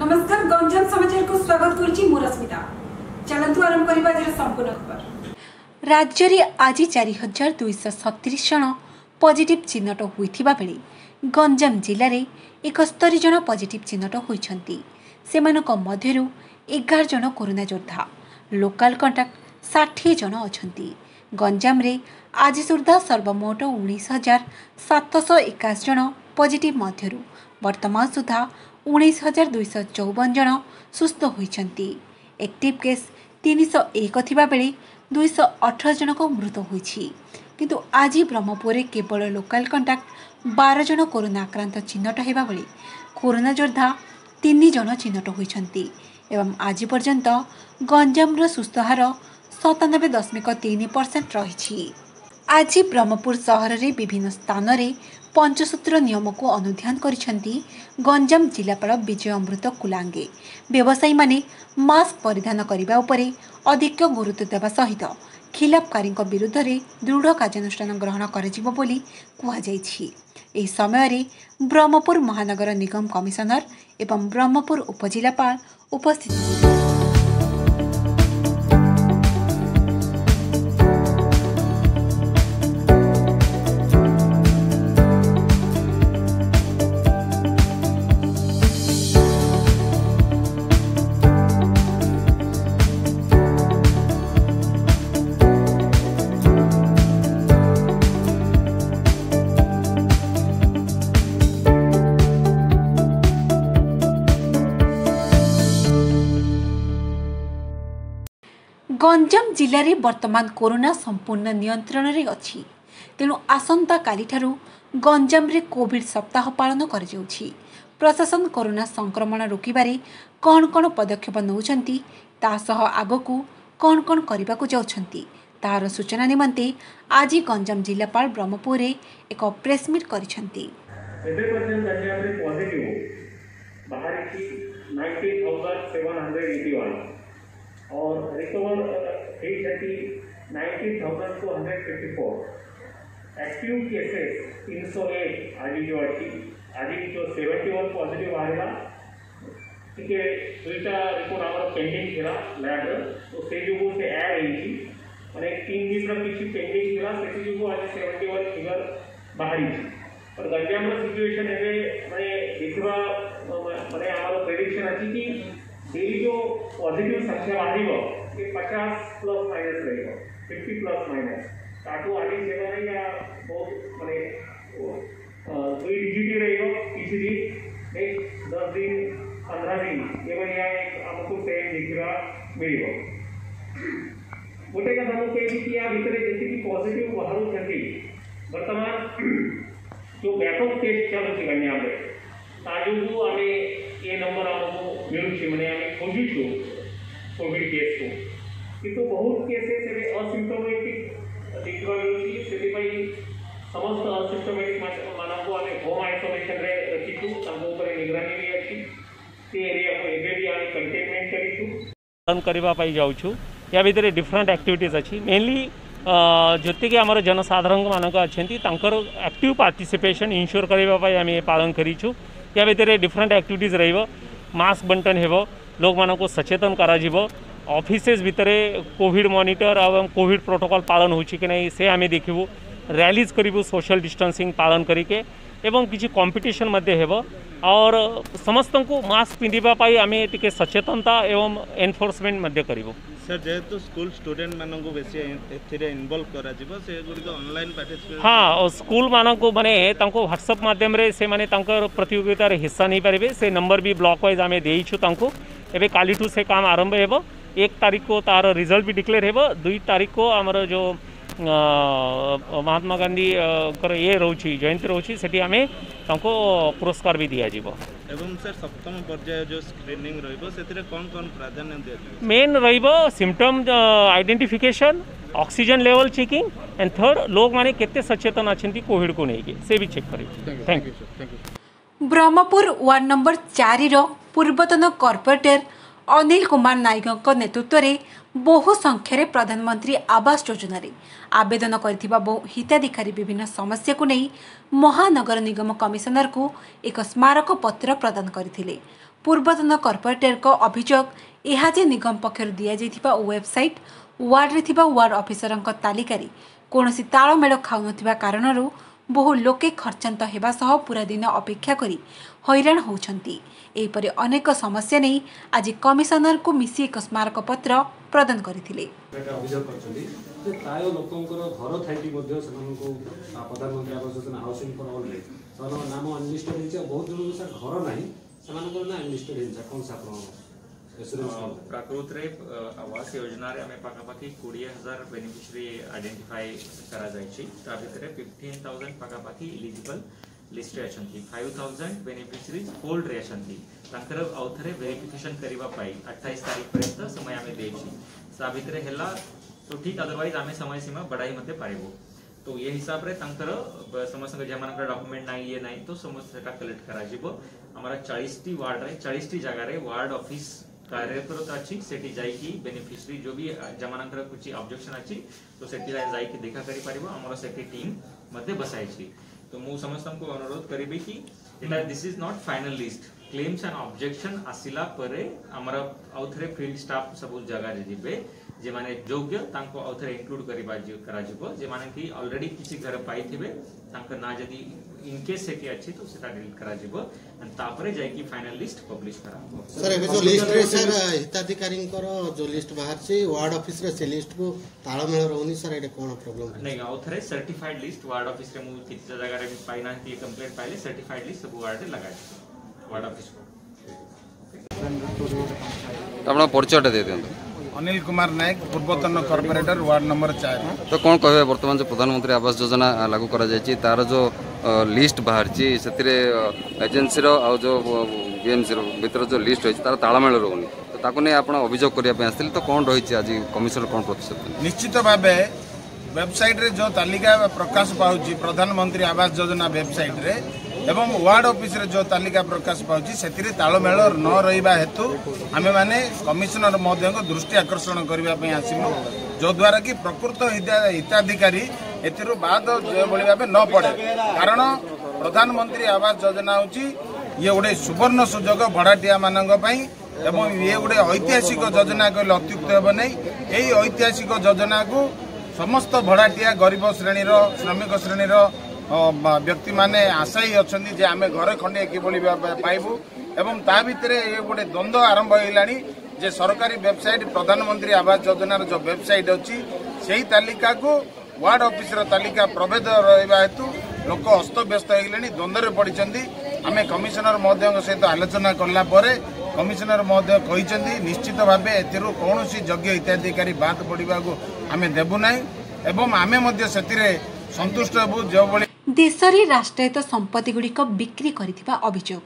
নমস্কার গঞ্জাম সমাচারকু স্বাগত করছি মু রশ্মিতা চলন্তু আরম্ভ করিবা এর সম্পূর্ণ খবর রাজ্যরে আজি চারি হাজার দুইশ সতত্রিশ জন পজিটিভ চিহ্নট হয়েছিবা বেড়ে গঞ্জাম জেলার একস্তরি জন পজিটিভ চিহ্নট হয়েছেন সেমানক মধ্যরু এগার জন করোনা যোদ্ধা লোকাল কন্টাক্ট ষাঠিয়ে জন অনেক ଗଞ୍ଜାମରେ ଆଜି ସୁଦ୍ଧା ସର୍ବମୋଟ ଉଣେଇଶ ହଜାର ସାତଶହ ଏକାଅଶୀ ଜଣ ପଜିଟିଭ୍ ମଧ୍ୟରୁ ବର୍ତ୍ତମାନ ସୁଦ୍ଧା ଉଣେଇଶ ହଜାର ଦୁଇଶହ ଚଉବନ ଜଣ ସୁସ୍ଥ ହୋଇଛନ୍ତି ଏକ୍ଟିଭ୍ କେସ୍ ତିନିଶହ ଏକ ଥିବାବେଳେ ଦୁଇଶହ ଅଠର ଜଣଙ୍କ ମୃତ ହୋଇଛି କିନ୍ତୁ ଆଜି ବ୍ରହ୍ମପୁରରେ କେବଳ ଲୋକାଲ୍ କଣ୍ଟାକ୍ଟ ବାର ଜଣ କରୋନା ଆକ୍ରାନ୍ତ ଚିହ୍ନଟ ହେବାବେଳେ କରୋନା ଯୋଦ୍ଧା ତିନି ଜଣ ଚିହ୍ନଟ ହୋଇଛନ୍ତି ଏବଂ ଆଜି ପର୍ଯ୍ୟନ୍ତ ଗଞ୍ଜାମର ସୁସ୍ଥ ହାର ସତାନବେ ଦଶମିକ ତିନି ପରସେଣ୍ଟ ରହିଛି ଆଜି ବ୍ରହ୍ମପୁର ସହରରେ ବିଭିନ୍ନ ସ୍ଥାନରେ ପଞ୍ଚସୂତ୍ର ନିୟମକୁ ଅନୁଧ୍ୟାନ କରିଛନ୍ତି ଗଞ୍ଜାମ ଜିଲ୍ଲାପାଳ ବିଜୟ ଅମୃତ କୁଲାଙ୍ଗେ ବ୍ୟବସାୟୀମାନେ ମାସ୍କ ପରିଧାନ କରିବା ଉପରେ ଅଧିକ ଗୁରୁତ୍ୱ ଦେବା ସହିତ ଖିଲାପକାରୀଙ୍କ ବିରୁଦ୍ଧରେ ଦୃଢ଼ କାର୍ଯ୍ୟାନୁଷ୍ଠାନ ଗ୍ରହଣ କରାଯିବ ବୋଲି କୁହାଯାଇଛି ଏହି ସମୟରେ ବ୍ରହ୍ମପୁର ମହାନଗର ନିଗମ କମିଶନର ଏବଂ ବ୍ରହ୍ମପୁର ଉପଜିଲ୍ଲାପାଳ ଉପସ୍ଥିତ ଥିଲେ ଗଞ୍ଜାମ ଜିଲ୍ଲାରେ ବର୍ତ୍ତମାନ କରୋନା ସମ୍ପୂର୍ଣ୍ଣ ନିୟନ୍ତ୍ରଣରେ ଅଛି ତେଣୁ ଆସନ୍ତାକାଲିଠାରୁ ଗଞ୍ଜାମରେ କୋଭିଡ୍ ସପ୍ତାହ ପାଳନ କରାଯାଉଛି ପ୍ରଶାସନ କରୋନା ସଂକ୍ରମଣ ରୋକିବାରେ କ'ଣ କ'ଣ ପଦକ୍ଷେପ ନେଉଛନ୍ତି ତା ସହ ଆଗକୁ କ'ଣ କ'ଣ କରିବାକୁ ଯାଉଛନ୍ତି ତାହାର ସୂଚନା ନିମନ୍ତେ ଆଜି ଗଞ୍ଜାମ ଜିଲ୍ଲାପାଳ ବ୍ରହ୍ମପୁରରେ ଏକ ପ୍ରେସ୍ମିଟ୍ କରିଛନ୍ତି ଏବେ ପର୍ଯ୍ୟନ୍ତ ପଜିଟିଭ୍ ବାହାରିଛି और recover three thirty nineteen thousand two hundred fifty four active cases तीन सौ एट आधी जो अटी आधी जो सेवेंटी वन पॉजिटिव आएगा ठीक है दुटा रिपोर्ट आम पेंडिंग थी लैब तो से जो से एड होने तीन दिन किसी पेंडिंग थी से जो आज सेवेंटी वन फिगर बाहरी पर गंजाम सिचुएशन एवं मैंने देखा मैंने आम प्रेडिक्शन अच्छी कि जो पॉजिटिव संख्या आई ये पचास प्लस माइनस रहेगा फिफ्टी प्लस माइनस काटू आगे चेहरा या बहुत मैंने दुई डिजिट ही रहेगा किसी दिन एक दस दिन पंद्रह दिन ये यहाँ एक हमको टाइम देखा मिल गोटे कथा मुझे कहती आ भितर जी पॉजिटिव बाहर बर्तमान जो व्यापक टेस्ट चलुचे कन्या जो आम એ નંબર આવવાનું મેળવ્યું છે મને આને ખોજું છું કોવિડ કેસનું એ તો બહુ કેસીસ એવી અસિમ્ટોમેટિક દીકવા મેળવી ସେଥିପାଇଁ ସମସ୍ତ અસિમ્ટોમેટિક ମାନଙ୍କୁ ଆମେ હોમ આઇસોલેશનરે રખીશું ତାଙ୍କ ଉପରେ નિગરાની ବି ଅଛି તે એરિયાକୁ ଏବେ ବି ଆମେ કન્ટેનમેન્ટ કરીશું લર્ન કરવા ପାଇଁ ଯାଉଛୁ ୟା ଭିତରେ ଡିଫରେଣ୍ଟ ଆକ୍ଟିଭିଟିଜ୍ ଅଛି ମେନଲି ଯେତିକି ଆମର ଜନସାଧାରଣମାନଙ୍କ ଅଛନ୍ତି ତାଙ୍କର ଆକ୍ଟିଭ୍ ପାର୍ଟିସିପେସନ୍ ଇନ୍ସ୍ୟୋର୍ କରିବା ପାଇଁ ଆମେ ପାଳନ କରିଛୁ या भितर डिफरेन्ट आक्टिटीज रस्क बंटन हो लोक मान सचेतन करफिसेस भितर कॉविड मनिटर एवं कॉविड प्रोटोकल पालन हो आम देखू रैलीज करू सोशल डिस्टेंसिंग पालन करके एवं किसी कंपिटिशन और समस्त को मास्क पिंधापी आम टे सचेतनता एवं एनफोर्समेंट करूँ सर जेहेतु स्कूल स्टूडेंट मान को बेसी एथिरे इन्वॉल्व से गुडी स्कूल मान से माने हिस्सा नहीं परबे से नंबर भी ब्लक वाइज आमे देई छु काली टू से काम आरंभ हो 1 तारीख को तार रिजल्ट भी डिक्लेयर हो 2 तारीख को हमर जो महात्मा गांधी ये रोचे जयंती रोचे से आम पुरस्कार भी दिया दिज्व सप्तम पर्याय जो स्क्रीनिंग रोरे main रिमटम identification oxygen level checking and third लोक मैंने के सचेतन अच्छा कॉविड को लेकिन से भी चेक कर ब्रह्मपुर वार्ड नंबर चार पूर्वतन कर्पोरेटर ଅନିଲ କୁମାର ନାୟକଙ୍କ ନେତୃତ୍ୱରେ ବହୁ ସଂଖ୍ୟାରେ ପ୍ରଧାନମନ୍ତ୍ରୀ ଆବାସ ଯୋଜନାରେ ଆବେଦନ କରିଥିବା ବହୁ ହିତାଧିକାରୀ ବିଭିନ୍ନ ସମସ୍ୟାକୁ ନେଇ ମହାନଗର ନିଗମ କମିଶନରଙ୍କୁ ଏକ ସ୍ମାରକପତ୍ର ପ୍ରଦାନ କରିଥିଲେ ପୂର୍ବତନ କର୍ପୋରେଟରଙ୍କ ଅଭିଯୋଗ ଏହା ଯେ ନିଗମ ପକ୍ଷରୁ ଦିଆଯାଇଥିବା ୱେବସାଇଟ୍ ୱାର୍ଡ଼ରେ ଥିବା ୱାର୍ଡ଼ ଅଫିସରଙ୍କ ତାଲିକାରେ କୌଣସି ତାଳମେଳ ଖାଉନଥିବା କାରଣରୁ ବହୁ ଲୋକେ ଖର୍ଚ୍ଚାନ୍ତ ହେବା ସହ ପୁରା ଦିନ ଅପେକ୍ଷା କରି ହଇରାଣ ହେଉଛନ୍ତି ଏହିପରି ଅନେକ ସମସ୍ୟା ନେଇ ଆଜି କମିଶନରଙ୍କୁ ମିଶି ଏକ ସ୍ମାରକପତ୍ର ପ୍ରଦାନ କରିଥିଲେ ପ୍ରାୟ ଲୋକଙ୍କର ଘର ଥାଇକି ମଧ୍ୟ ସେମାନଙ୍କୁ ପ୍ରଧାନମନ୍ତ୍ରୀ ଆବାସ ଯୋଜନା ହାଉସିଂ ଫର ଅଲ୍ରେ ସେମାନଙ୍କ ନାମ ଅନଲିଷ୍ଟେଡ୍ ହେଇଛି ଆଉ ବହୁତ ଜଣଙ୍କୁ ସାର୍ ଘର ନାହିଁ ସେମାନଙ୍କର ନା ଅନଲିଷ୍ଟେଡ୍ ହେଇଛି କ'ଣ ସାର୍ ପ୍ରାକୃତରେ ଆବାସ ଯୋଜନାରେ ଆମେ ପାଖାପାଖି କୋଡ଼ିଏ ହଜାର ବେନିଫିସିଆରୀ ଆଇଡେଣ୍ଟିଫାଇ କରାଯାଇଛି ତା ଭିତରେ ଫିଫ୍ଟିନ୍ ଥାଉଜେଣ୍ଡ ପାଖାପାଖି eligible list five thousand beneficiaries hold रेर आउ थे भेरीफिकेसन करने अठाईस तारीख पर्यत समय आम दे भितर तो ठीक अदरवाइज आम समय सीमा बढ़ाई मध्य पारू तो ये हिसाब से समस्त जे मान डकुमेंट ना ये ना तो समस्त कलेक्ट कर चालीस टी वार्ड रे चालीस टी जगार वार्ड अफिस् कार्यरत अच्छी से बेनिफिशरी जो भी जमान कुछ ऑब्जेक्शन अच्छी तो से जाकि देखा करम से टीम मध्य बसाई तो मु समस्त को अनुरोध करी कि this is not final list claims and objection आसिला परे अमर आउ थरे फील्ड स्टाफ सब जगह जिबे जे माने योग्य तांको आउ थरे इंक्लूड करिबा जे करा जिवो जे माने कि ऑलरेडी किसी घर पाई थिबे तांको ना जदी ಇನ್ ಕೇಸ್ ಸೆಕೆ ಹಚ್ಚಿತು ಸಿದಾ ಡಿಲೀಟ್ କରାଯିବ ତାପରେ ଯାଇକି ଫାଇନାଲ ଲିଷ୍ଟ ପବ୍ଲିଶ କରାହବ ସାର୍ ଏବେ ଯୋଉ ଲିଷ୍ଟରେ ସାର୍ ହିତାଧିକାରୀଙ୍କର ଯୋଉ ଲିଷ୍ଟ ବାହାରିଛି ୱାର୍ଡ ଅଫିସରେ ସେ ଲିଷ୍ଟକୁ ତାଳମେଳ ରହୁନି ସାର୍ ଏଇଟା କଣ ପ୍ରୋବ୍ଲେମ୍ ନାଇଁ ଆଉ ଥରେ सर्टिफाइड ଲିଷ୍ଟ ୱାର୍ଡ ଅଫିସରେ ମୁଁ କିଛି ଜାଗାରେ ପାଇନାହାନ୍ତି କମ୍ପ୍ଲେଣ୍ଟ ପାଇଲେ सर्टिफाइड ଲିଷ୍ଟ ସବୁ ୱାର୍ଡରେ ଲଗାଯିବ ୱାର୍ଡ ଅଫିସକୁ ଆପଣ ପରିଚୟଟା ଦେଇ ଦିଅନ୍ତୁ ଅନିଲ କୁମାର ନାୟକ ପୂର୍ବତନ କର୍ପୋରେଟର ୱାର୍ଡ ନମ୍ବର ଚାରି ତ କ'ଣ କହିବେ ବର୍ତ୍ତମାନ ଯେଉଁ ପ୍ରଧାନମନ୍ତ୍ରୀ ଆବାସ ଯୋଜନା ଲାଗୁ କରାଯାଇଛି ତାର ଯେଉଁ ଲିଷ୍ଟ ବାହାରିଛି ସେଥିରେ ଏଜେନ୍ସିର ଆଉ ଯେଉଁ ବିଏମ୍ସିର ଭିତରେ ଯେଉଁ ଲିଷ୍ଟ ରହିଛି ତା'ର ତାଳମେଳ ରହୁନି ତ ତାକୁ ନେଇ ଆପଣ ଅଭିଯୋଗ କରିବା ପାଇଁ ଆସିଥିଲେ ତ କ'ଣ ରହିଛି ଆଜି କମିଶନର କ'ଣ ପ୍ରତିଶ୍ରୁତି ନିଶ୍ଚିତ ଭାବେ ୱେବସାଇଟ୍ରେ ଯେଉଁ ତାଲିକା ପ୍ରକାଶ ପାଉଛି ପ୍ରଧାନମନ୍ତ୍ରୀ ଆବାସ ଯୋଜନା ୱେବସାଇଟ୍ରେ ଏବଂ ୱାର୍ଡ଼ ଅଫିସରେ ଯେଉଁ ତାଲିକା ପ୍ରକାଶ ପାଉଛି ସେଥିରେ ତାଳମେଳ ନ ରହିବା ହେତୁ ଆମେମାନେ କମିଶନର ମହୋଦୟଙ୍କ ଦୃଷ୍ଟି ଆକର୍ଷଣ କରିବା ପାଇଁ ଆସିବୁ ଯଦ୍ୱାରା କି ପ୍ରକୃତ ହିତାଧିକାରୀ ଏଥିରୁ ବାଦ ଯେଉଁଭଳି ଭାବେ ନ ପଡ଼େ କାରଣ ପ୍ରଧାନମନ୍ତ୍ରୀ ଆବାସ ଯୋଜନା ହେଉଛି ଇଏ ଗୋଟେ ସୁବର୍ଣ୍ଣ ସୁଯୋଗ ଭଡ଼ାଟିଆମାନଙ୍କ ପାଇଁ ଏବଂ ଇଏ ଗୋଟେ ଐତିହାସିକ ଯୋଜନା କହିଲେ ଅତ୍ୟୁକ୍ତ ହେବ ନାହିଁ ଏହି ঐতিহাসিক ଯୋଜନାକୁ ସମସ୍ତ ଭଡ଼ାଟିଆ ଗରିବ ଶ୍ରେଣୀର ଶ୍ରମିକ ଶ୍ରେଣୀର ବ୍ୟକ୍ତିମାନେ ଆଶାୟୀ ଅଛନ୍ତି ଯେ ଆମେ ଘରେ ଖଣ୍ଡେ କିଭଳି ପାଇବୁ ଏବଂ ତା ଭିତରେ ଏ ଗୋଟେ ଦ୍ୱନ୍ଦ୍ୱ ଆରମ୍ଭ ହେଇଗଲାଣି ଯେ ସରକାରୀ ୱେବସାଇଟ୍ ପ୍ରଧାନମନ୍ତ୍ରୀ ଆବାସ ଯୋଜନାର ଯେଉଁ ୱେବସାଇଟ୍ ଅଛି ସେହି ତାଲିକାକୁ ୱାର୍ଡ ଅଫିସର ତାଲିକା ପ୍ରଭେଦ ରହିବା ହେତୁ ଲୋକ ଅସ୍ତବ୍ୟସ୍ତ ହେଇଗଲେଣି ଦ୍ୱନ୍ଦ୍ୱରେ ପଡ଼ିଛନ୍ତି ଆମେ କମିଶନର ମହୋଦୟଙ୍କ ସହିତ ଆଲୋଚନା କଲା ପରେ କମିଶନର ମହୋଦୟ କହିଛନ୍ତି ନିଶ୍ଚିତ ଭାବେ ଏଥିରୁ କୌଣସି ଯୋଗ୍ୟ ହିତାଧିକାରୀ ବାଦ ପଡ଼ିବାକୁ ଆମେ ଦେବୁ ନାହିଁ ଏବଂ ଆମେ ମଧ୍ୟ ସେଥିରେ ସନ୍ତୁଷ୍ଟ ହେବୁ ଯେଉଁଭଳି ଦେଶରେ ରାଷ୍ଟ୍ରାୟତ୍ତ ସମ୍ପତ୍ତିଗୁଡ଼ିକ ବିକ୍ରି କରିଥିବା ଅଭିଯୋଗ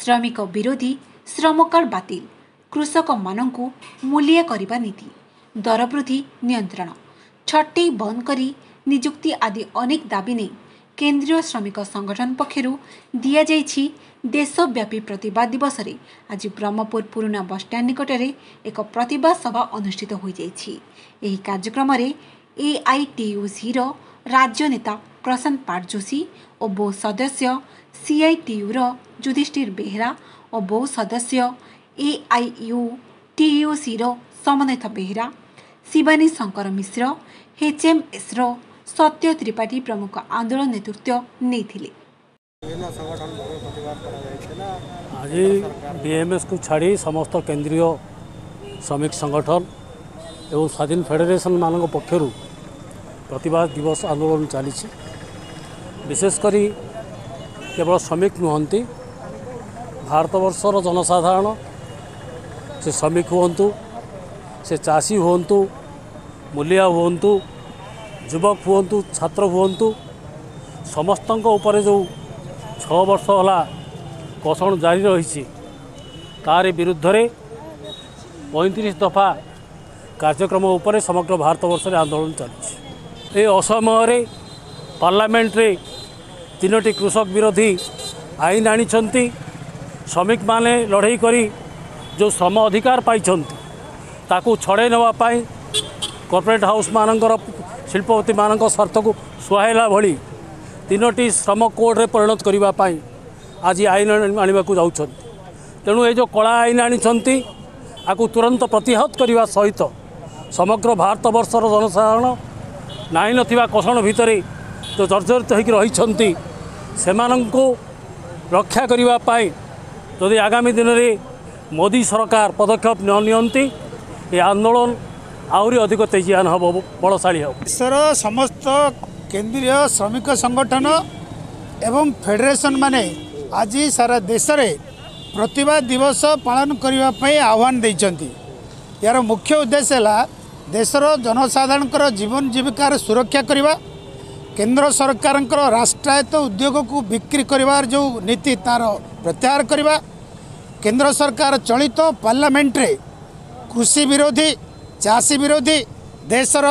ଶ୍ରମିକ ବିରୋଧୀ ଶ୍ରମ କାର୍ଡ଼ ବାତିଲ କୃଷକମାନଙ୍କୁ ମୂଲିଆ କରିବା ନୀତି ଦର ବୃଦ୍ଧି ନିୟନ୍ତ୍ରଣ ଛଟେଇ ବନ୍ଦ କରି ନିଯୁକ୍ତି ଆଦି ଅନେକ ଦାବି ନେଇ କେନ୍ଦ୍ରୀୟ ଶ୍ରମିକ ସଂଗଠନ ପକ୍ଷରୁ ଦିଆଯାଇଛି ଦେଶବ୍ୟାପୀ ପ୍ରତିବାଦ ଦିବସରେ ଆଜି ବ୍ରହ୍ମପୁର ପୁରୁଣା ବସ୍ଷ୍ଟାଣ୍ଡ ନିକଟରେ ଏକ ପ୍ରତିବାଦ ସଭା ଅନୁଷ୍ଠିତ ହୋଇଯାଇଛି ଏହି କାର୍ଯ୍ୟକ୍ରମରେ ଏଆଇଟିୟୁସିର ରାଜ୍ୟନେତା ପ୍ରଶାନ୍ତ ପାଟ ଯୋଶୀ ଓ ବହୁ ସଦସ୍ୟ ସିଆଇଟିୟୁର ଯୁଧିଷ୍ଠିର ବେହେରା ଓ ବହୁ ସଦସ୍ୟ ଏ ଏଆଇୟୁ ଟିୟୁସିର ସମନ୍ୱିତ ବେହେରା ଶିବାନୀ ଶଙ୍କର ମିଶ୍ର ଏଚ୍ଏମ୍ଏସ୍ର ସତ୍ୟ ତ୍ରିପାଠୀ ପ୍ରମୁଖ ଆନ୍ଦୋଳନ ନେତୃତ୍ୱ ନେଇଥିଲେ ଆଜି ବିଏମ୍ଏସ୍କୁ ଛାଡ଼ି ସମସ୍ତ କେନ୍ଦ୍ରୀୟ ଶ୍ରମିକ ସଂଗଠନ ଏବଂ ସ୍ୱାଧୀନ ଫେଡେରେସନ୍ମାନଙ୍କ ପକ୍ଷରୁ ପ୍ରତିବାଦ ଦିବସ ଆନ୍ଦୋଳନ ଚାଲିଛି ବିଶେଷ କରି କେବଳ ଶ୍ରମିକ ନୁହନ୍ତି ଭାରତବର୍ଷର ଜନସାଧାରଣ ସେ ଶ୍ରମିକ ହୁଅନ୍ତୁ ସେ ଚାଷୀ ହୁଅନ୍ତୁ ମୂଲିଆ ହୁଅନ୍ତୁ ଯୁବକ ହୁଅନ୍ତୁ ଛାତ୍ର ହୁଅନ୍ତୁ ସମସ୍ତଙ୍କ ଉପରେ ଯେଉଁ ଛଅ ବର୍ଷ ହେଲା କଷଣ ଜାରି ରହିଛି ତାରି ବିରୁଦ୍ଧରେ ପଇଁତିରିଶ ଦଫା କାର୍ଯ୍ୟକ୍ରମ ଉପରେ ସମଗ୍ର ଭାରତବର୍ଷରେ ଆନ୍ଦୋଳନ ଚାଲିଛି ଏ ଅସମୟରେ ପାର୍ଲାମେଣ୍ଟରେ ତିନୋଟି କୃଷକ ବିରୋଧୀ ଆଇନ ଆଣିଛନ୍ତି ଶ୍ରମିକମାନେ ଲଢ଼େଇ କରି ଯେଉଁ ଶ୍ରମ ଅଧିକାର ପାଇଛନ୍ତି ତାକୁ ଛଡ଼େଇ ନେବା ପାଇଁ କର୍ପୋରେଟ୍ ହାଉସ୍ମାନଙ୍କର ଶିଳ୍ପପତିମାନଙ୍କ ସ୍ୱାର୍ଥକୁ ସୁହାଇଲା ଭଳି ତିନୋଟି ଶ୍ରମ କୋଡ଼ରେ ପରିଣତ କରିବା ପାଇଁ ଆଜି ଆଇନ ଆଣିବାକୁ ଯାଉଛନ୍ତି ତେଣୁ ଏ ଯେଉଁ କଳା ଆଇନ ଆଣିଛନ୍ତି ଆକୁ ତୁରନ୍ତ ପ୍ରତିହତ କରିବା ସହିତ ସମଗ୍ର ଭାରତବର୍ଷର ଜନସାଧାରଣ ନାହିଁ ନଥିବା କଷଣ ଭିତରେ ଯେଉଁ ଜର୍ଜରିତ ହୋଇକି ରହିଛନ୍ତି ସେମାନଙ୍କୁ ରକ୍ଷା କରିବା ପାଇଁ ଯଦି ଆଗାମୀ ଦିନରେ ମୋଦି ସରକାର ପଦକ୍ଷେପ ନ ନିଅନ୍ତି ଏ ଆନ୍ଦୋଳନ ଆହୁରି ଅଧିକ ତେଜିଆନ ହେବ ବଳଶାଳୀ ହେବ ଦେଶର ସମସ୍ତ କେନ୍ଦ୍ରୀୟ ଶ୍ରମିକ ସଂଗଠନ ଏବଂ ଫେଡ଼େରେସନ୍ ମାନେ ଆଜି ସାରା ଦେଶରେ ପ୍ରତିଭା ଦିବସ ପାଳନ କରିବା ପାଇଁ ଆହ୍ୱାନ ଦେଇଛନ୍ତି ଏହାର ମୁଖ୍ୟ ଉଦ୍ଦେଶ୍ୟ ହେଲା ଦେଶର ଜନସାଧାରଣଙ୍କର ଜୀବନ ଜୀବିକାର ସୁରକ୍ଷା କରିବା କେନ୍ଦ୍ର ସରକାରଙ୍କର ରାଷ୍ଟ୍ରାୟତ୍ତ ଉଦ୍ୟୋଗକୁ ବିକ୍ରି କରିବାର ଯେଉଁ ନୀତି ତା'ର ପ୍ରତ୍ୟାହାର କରିବା କେନ୍ଦ୍ର ସରକାର ଚଳିତ ପାର୍ଲାମେଣ୍ଟରେ କୃଷି ବିରୋଧୀ चाषी विरोधी देशर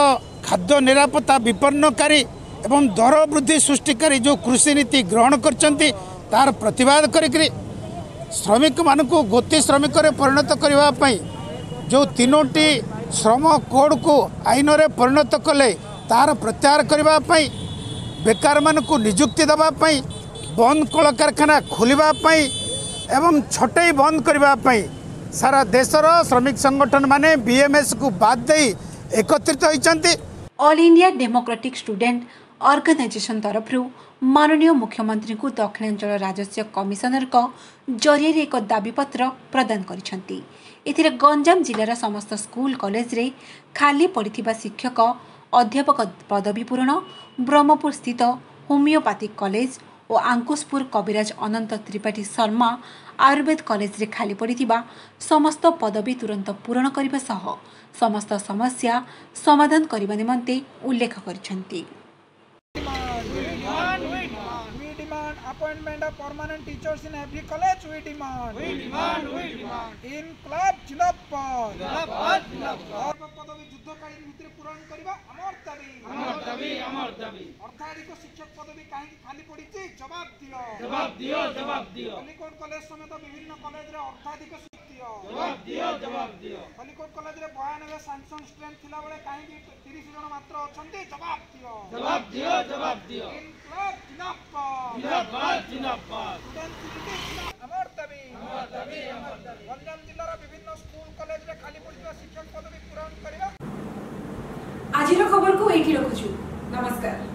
खाद्य निरापत्ता विपन्न विपन्नकारी एवं दर वृद्धि सृष्टिकारी जो कृषि नीति ग्रहण कर तार प्रतिवाद करमिक मान गोती श्रमिक परिणत करने जो तीनो श्रम कोड को आईन परिणत कले तार प्रत्याहर करने बेकार मानक निजुक्ति देवाई बंद कल कारखाना खोलवाई छटे बंद करने সারা দেশর শ্রমিক সংগঠন মানে বিএমএস কু বাদ দিয়ে একত্রিত হয়েছেন All India Democratic Student Organisation ତରଫରୁ ମାନନୀୟ ମୁଖ୍ୟମନ୍ତ୍ରୀଙ୍କୁ ଦକ୍ଷିଣାଞ୍ଚଳ ରାଜସ୍ୱ କମିଶନରଙ୍କ ଜରିଆରେ ଏକ ଦାବିପତ୍ର ପ୍ରଦାନ କରିଛନ୍ତି ଏଥିରେ ଗଞ୍ଜାମ ଜିଲ୍ଲାର ସମସ୍ତ ସ୍କୁଲ କଲେଜରେ ଖାଲି ପଡ଼ିଥିବା ଶିକ୍ଷକ ଅଧ୍ୟାପକ ପଦବୀ ପୂରଣ ବ୍ରହ୍ମପୁର ସ୍ଥିତ ହୋମିଓପାଥିକ୍ କଲେଜ ଓ ଆଙ୍କୁଶପୁର କବିରାଜ ଅନନ୍ତ ତ୍ରିପାଠୀ ଶର୍ମା ଆୟୁର୍ବେଦ କଲେଜରେ ଖାଲି ପଡ଼ିଥିବା ସମସ୍ତ ପଦବୀ ତୁରନ୍ତ ପୂରଣ କରିବା ସହ ସମସ୍ତ ସମସ୍ୟା ସମାଧାନ କରିବା ନିମନ୍ତେ ଉଲ୍ଲେଖ କରିଛନ୍ତି appointment of permanent teachers in every college we demand. We demand, we demand. In club Jilapad. Jilapad, Jilapad. পদবী যুদ্ধকালীন ভিতরে পূরণ করিবা আমার দাবি আমার দাবি আমার দাবি অর্থাধিক শিক্ষক পদবী কাহিকি খালি পড়িছি জবাব দিও জবাব দিও জবাব দিও কলিকোট কলেজ সমেত বিভিন্ন কলেজরে অর্থাধিক দিও জবাব দিও জবাব দিও কলিকট কলেজরে 92 স্যামসং স্ট্রেন্থ থিলা বেলে কাহিকি 30 জন মাত্র অছন্তি জবাব দিও জবাব দিও জবাব দিও ইনক্লাব জিনাবাদ জিনাবাদ জিনাবাদ স্টুডেন্ট সিটি আমার দাবি আমার দাবি আমার দাবি গঞ্জাম জেলার বিভিন্ন স্কুল কলেজরে খালি পড়িবা শিক্ষক পদবি পূরণ করিবা আজির খবরকু এইটি রখুছু নমস্কার